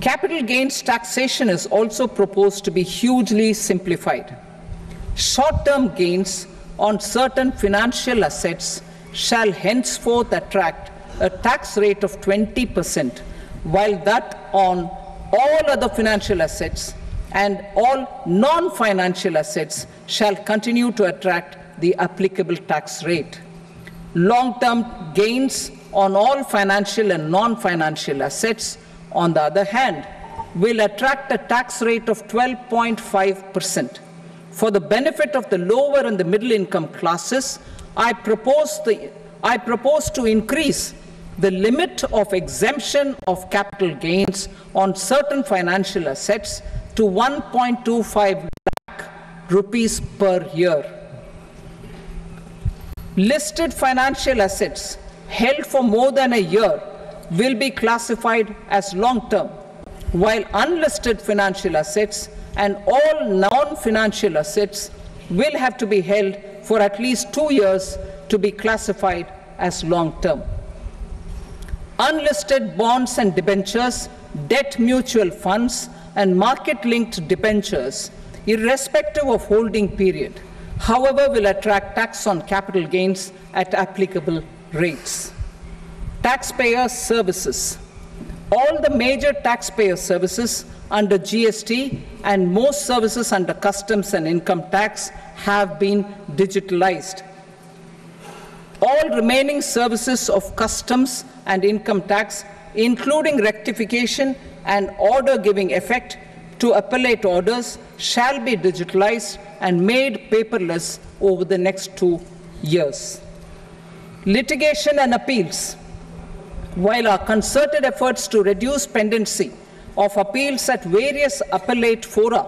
Capital gains taxation is also proposed to be hugely simplified. Short term gains on certain financial assets shall henceforth attract a tax rate of 20%, while that on all other financial assets and all non financial assets shall continue to attract the applicable tax rate. Long term gains on all financial and non financial assets, on the other hand, will attract a tax rate of 12.5%. For the benefit of the lower and the middle income classes, I propose, the, I propose to increase the limit of exemption of capital gains on certain financial assets to 1.25 lakh rupees per year. Listed financial assets held for more than a year will be classified as long term, while unlisted financial assets and all non financial assets will have to be held for at least two years to be classified as long term. Unlisted bonds and debentures, debt mutual funds, and market linked debentures, irrespective of holding period, however, will attract tax on capital gains at applicable rates. Taxpayer services. All the major taxpayer services under GST and most services under customs and income tax have been digitalized. All remaining services of customs and income tax, including rectification and order giving effect to appellate orders, shall be digitalized and made paperless over the next two years. Litigation and appeals. While our concerted efforts to reduce pendency of appeals at various appellate fora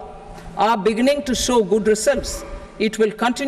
are beginning to show good results, it will continue